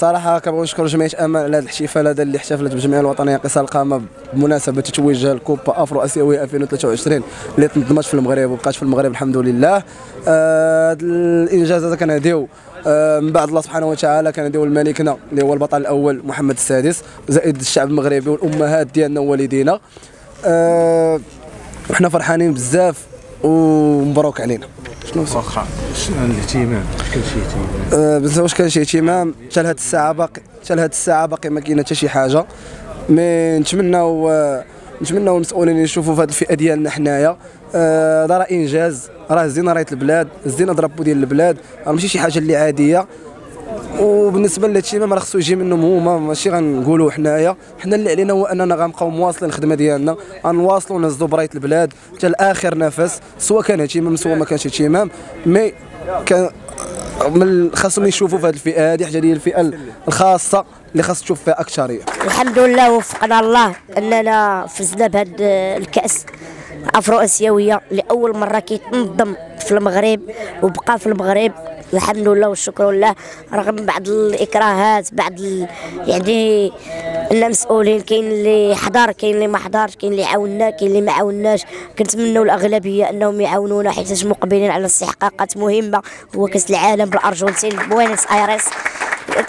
صراحة نشكر جمعيه أمان على الاحتفال هذا اللي احتفلت بالجمعيه الوطنية. قصار القامه بمناسبة تتويج الكوبا افرو اسيويه 2023 اللي تنظمت في المغرب وبقات في المغرب الحمد لله. آه، هذا الإنجاز هذا كنهديو آه، من بعد الله سبحانه وتعالى كنديو الملكنا اللي هو البطل الأول محمد السادس زائد الشعب المغربي والأمهات ديالنا ووالدينا آه، وحنا فرحانين بزاف ومبروك علينا. شنو واخا الاهتمام كان شي اهتمام بزاف واش كان شي اهتمام حتى لهاد الساعة باقي حتى لهاد الساعة باقي ما كاينة حتى شي حاجة. مي نتمناو أه، نتمناو المسؤولين يشوفوا في هذه الفئة ديالنا حنايا. هذا راه إنجاز راه زينه رايه البلاد زينه درابو ديال البلاد. راه ماشي شي حاجة اللي عادية. وبالنسبة للاهتمام راه خصو يجي منهم هما ماشي غنقولوا حنايا. حنا اللي علينا هو أننا غنبقاو مواصلين الخدمة ديالنا غنواصلوا نهزوا براية البلاد حتى لآخر نفس سواء كان اهتمام سواء ما كانش اهتمام. mais كان من خاصهم يشوفوا في هذه الفئة هذه حاجة هي الفئة الخاصة اللي خاص تشوف فيها اكثريه الحمد لله وفقنا الله أننا فزنا بهذا الكأس افرو اسيويه لأول مرة كيتنظم في المغرب وبقى في المغرب. الحمد لله والشكر لله رغم بعض الإكراهات بعض ال... يعني المسؤولين كاين اللي حضر كاين اللي ما حضرش كاين اللي عاونا كاين اللي ما عاوناش كنتمنوا الأغلبية أنهم يعاونونا حيت مقبلين على استحقاقات مهمة. هو كاس العالم بالارجنتين بوينس ايرس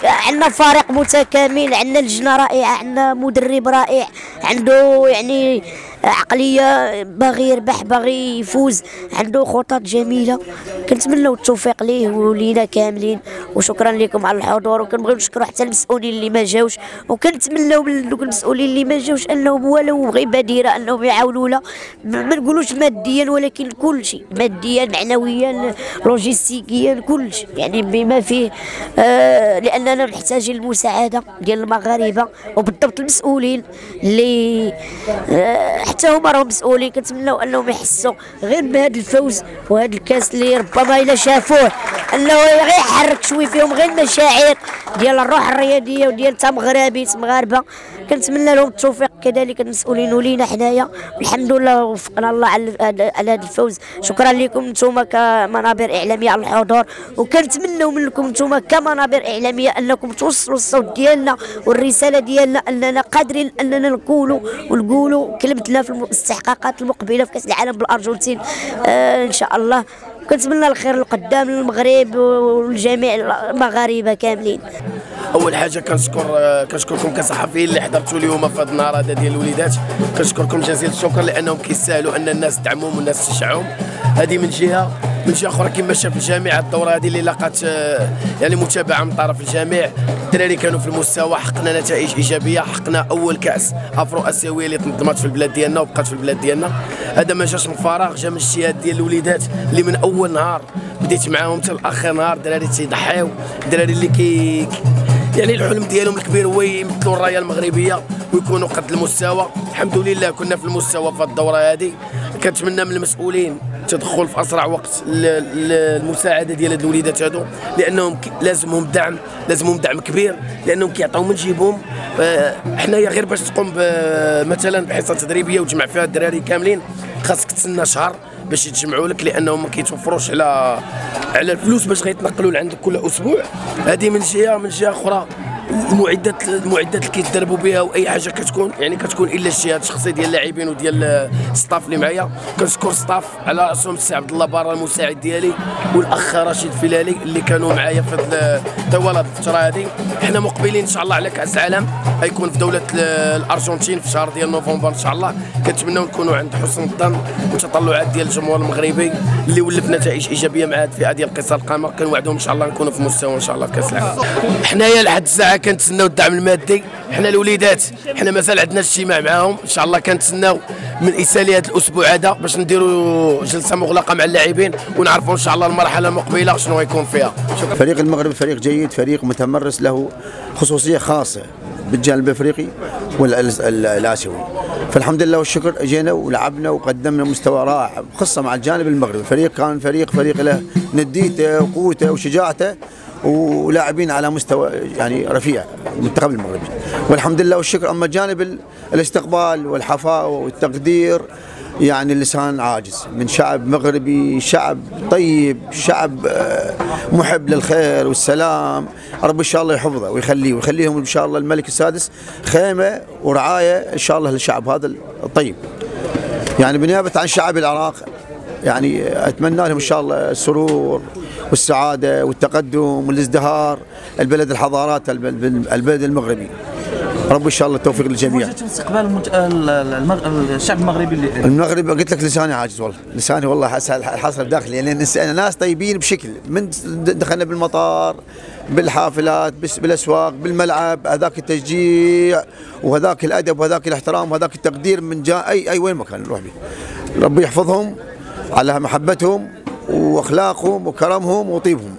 عندنا فريق متكامل عندنا لجنة رائعة عندنا مدرب رائع عنده يعني عقلية باغي يربح باغي يفوز عنده خطط جميلة. كنتمنوا التوفيق ليه ولينا كاملين. وشكرا لكم على الحضور وكنبغيو نشكروا حتى المسؤولين اللي ما جاوش. وكنتمنوا من دوك المسؤولين اللي ما جاوش أنهم ولو غير ديره أنهم يعاونونا ما نقولوش ماديا ولكن كل شيء ماديا معنويا لوجيستيكيا كل شيء يعني بما فيه آه لأننا نحتاج المساعدة ديال المغاربة وبالضبط المسؤولين اللي آه حتى هما راهم مسؤولين. كنتمنوا أنهم يحسوا غير بهذا الفوز وهذا الكاس اللي ربما إلا شافوه. انه غير يحرك شوي فيهم غير المشاعر ديال الروح الرياضية وديال تا مغربي مغاربه كنتمنى لهم التوفيق. كذلك المسؤولين ولينا حنايا. والحمد لله وفقنا الله على على هذا الفوز. شكرا لكم أنتم كمنابر إعلامية على الحضور. وكنتمنوا منكم أنتم كمنابر إعلامية أنكم توصلوا الصوت ديالنا والرسالة ديالنا أننا قادرين أننا نقولوا ونقولوا كلمتنا في الاستحقاقات المقبلة في كأس العالم بالأرجنتين. آه إن شاء الله. كنتمنى الخير القدام للمغرب والجميع المغاربة كاملين. أول حاجة كنشكر كنشكركم كصحفيين اللي حضرتوا اليوم في هذا النهار هذا ديال الوليدات. كنشكركم جزيل الشكر لأنهم كيستاهلوا أن الناس تدعمهم والناس تشجعهم هذه من جهة. من جهه أخرى كما شاف الجميع الدورة هذه اللي لقات يعني متابعة من طرف الجميع. الدراري كانوا في المستوى حققنا نتائج إيجابية حققنا أول كأس افرو اسيويه اللي تنظمت في البلاد ديالنا وبقات في البلاد ديالنا. هذا ما جاش من فراغ جا من اجتهاد ديال الوليدات اللي من أول نهار بديت معاهم حتى لآخر نهار. الدراري تيضحيو الدراري اللي كي يعني الحلم ديالهم الكبير هو يمثلوا الرايه المغربية ويكونوا قد المستوى. الحمد لله كنا في المستوى في الدورة هذه. كنتمنى من المسؤولين التدخل في أسرع وقت المساعده ديال هاد الوليدات هادو لأنهم لازمهم دعم لازمهم دعم كبير لأنهم كيعطيو من جيبهم. حنايا غير باش تقوم مثلا بحصة تدريبية وتجمع فيها الدراري كاملين خاصك تسنى شهر باش يتجمعوا لك لأنهم ما كيتوفروش على على الفلوس باش غيتنقلوا لعندك كل أسبوع. هذه من جهة من جهة أخرى المعدات المعدات اللي كيتدربوا بها وأي حاجة كتكون. يعني كتكون إلا اجتهاد شخصي ديال اللاعبين وديال ال staff اللي معايا. كنشكر staff على رأسهم السي عبد الله بارا المساعد ديالي والأخ رشيد فلالي اللي كانوا معايا في طوال هذه الفترة هذه حنا مقبلين إن شاء الله على كأس العالم. غيكون في دولة الأرجنتين في شهر ديال نوفمبر إن شاء الله. كنتمناو نكونوا عند حسن الظن وتطلعات ديال الجمهور المغربي اللي ولف نتائج إيجابية مع هذه الفئة ديال قصار القمر. كنوعدهم إن شاء الله نكونوا في مستوى إن شاء الله في كأس العالم. حنايا لحد الساعة كنتسناو الدعم المادي. حنا الوليدات حنا مازال عندنا اجتماع معاهم. إن شاء الله كنتسناو من اسالي هذا الأسبوع هذا باش نديروا جلسة مغلقة مع اللاعبين ونعرفوا إن شاء الله المرحلة المقبلة شنو غيكون فيها. شكرا. فريق المغرب فريق جيد فريق متمرس له خصوصية خاصة بالجانب الافريقي والاسيوي. فالحمد لله والشكر اجينا ولعبنا وقدمنا مستوى رائع خاصه مع الجانب المغربي. الفريق كان فريق فريق له نديته وقوته وشجاعته. ولاعبين على مستوى يعني رفيع المنتخب المغربي والحمد لله والشكر أما جانب الاستقبال والحفاوه والتقدير يعني اللسان عاجز. من شعب مغربي شعب طيب شعب آه، محب للخير والسلام. رب إن شاء الله يحفظه ويخليه ويخليهم إن شاء الله الملك السادس خيمة ورعاية إن شاء الله للشعب هذا الطيب. يعني بنيابة عن شعب العراق يعني أتمنى لهم إن شاء الله السرور والسعادة والتقدم والازدهار البلد الحضارات البلد المغربي. رب إن شاء الله التوفيق للجميع. استقبال المج... ال- المغ... الشعب المغربي اللي المغرب قلت لك لساني عاجز والله. لساني والله حصل داخلي. لأن الناس- ناس طيبين بشكل. من دخلنا بالمطار بالحافلات بس- بالأسواق بالملعب هذاك التشجيع وهذاك الأدب وهذاك الاحترام وهذاك التقدير من جاء اي أي وين مكان نروح به ربي يحفظهم على محبتهم وأخلاقهم وكرمهم وطيبهم.